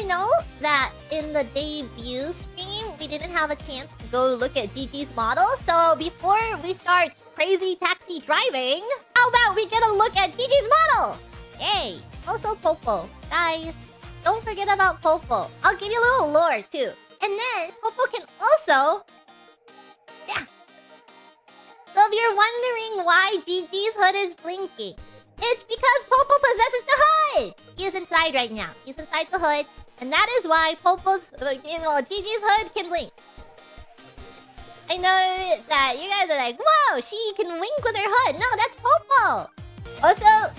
I know that in the debut stream, we didn't have a chance to go look at Gigi's model. So before we start crazy taxi driving, how about we get a look at Gigi's model? Yay! Also Popo. Guys, don't forget about Popo. I'll give you a little lore too. And then Popo can also... Yeah. So if you're wondering why Gigi's hood is blinking, it's because Popo possesses the hood! He is inside right now. He's inside the hood. And that is why Popo's, you know, Gigi's hood can blink. I know that you guys are like, whoa, she can wink with her hood. No, that's Popo. Also,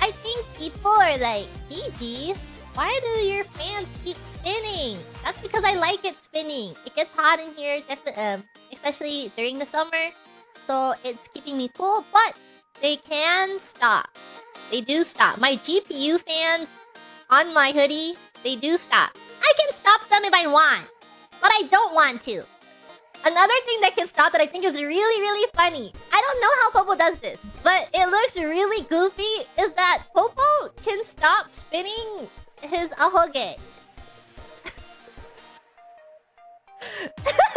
I think people are like, Gigi, why do your fans keep spinning? That's because I like it spinning. It gets hot in here, um, especially during the summer. So it's keeping me cool, but they can stop. They do stop. My GPU fans on my hoodie, they do stop. I can stop them if I want, but I don't want to. Another thing that can stop that I think is really, really funny. I don't know how Popo does this, but it looks really goofy, is that Popo can stop spinning his ahoge.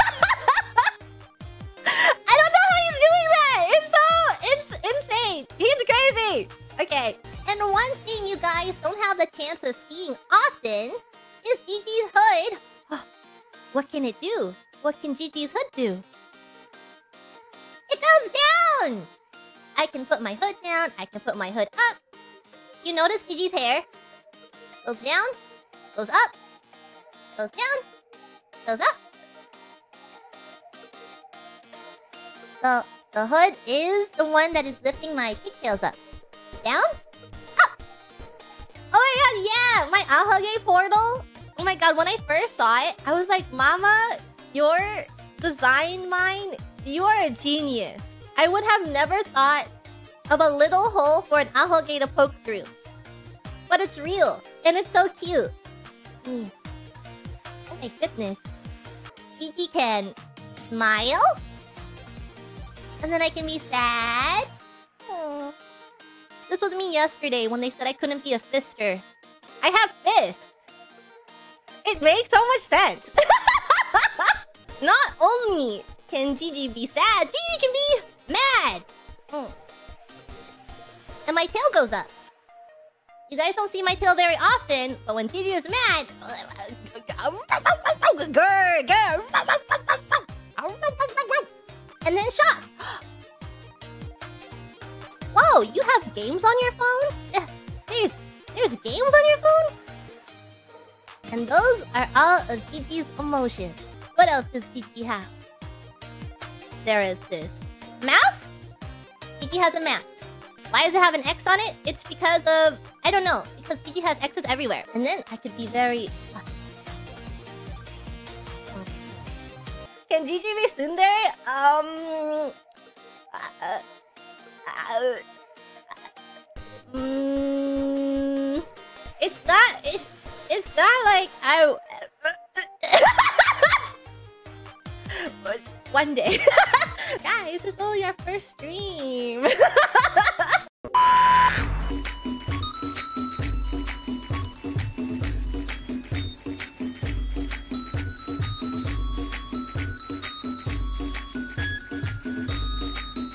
guys don't have the chance of seeing often is Gigi's hood. What can it do? What can Gigi's hood do? It goes down! I can put my hood down. I can put my hood up. You notice Gigi's hair? Goes down. Goes up. Goes down. Goes up. The, the hood is the one that is lifting my pigtails up. Down? My Ahoge portal. Oh my god, when I first saw it, I was like, Mama, your design mind, you are a genius. I would have never thought of a little hole for an Ahoge to poke through. But it's real, and it's so cute. Mm. Oh my goodness. Gigi can smile? And then I can be sad? Hmm. This was me yesterday when they said I couldn't be a fister. I have fists. It makes so much sense. Not only can Gigi be sad, Gigi can be mad. Mm. And my tail goes up. You guys don't see my tail very often, but when Gigi is mad... And then shot. Whoa, you have games on your phone? There's games on your phone? And those are all of Gigi's emotions. What else does Gigi have? There is this mask. Gigi has a mask. Why does it have an X on it? It's because of... I don't know. Because Gigi has X's everywhere. And then I could be very... Can Gigi be tsundere? Um... Uh, uh, mm, it's not... It, it's not like I... One day. Guys, it's only our first stream.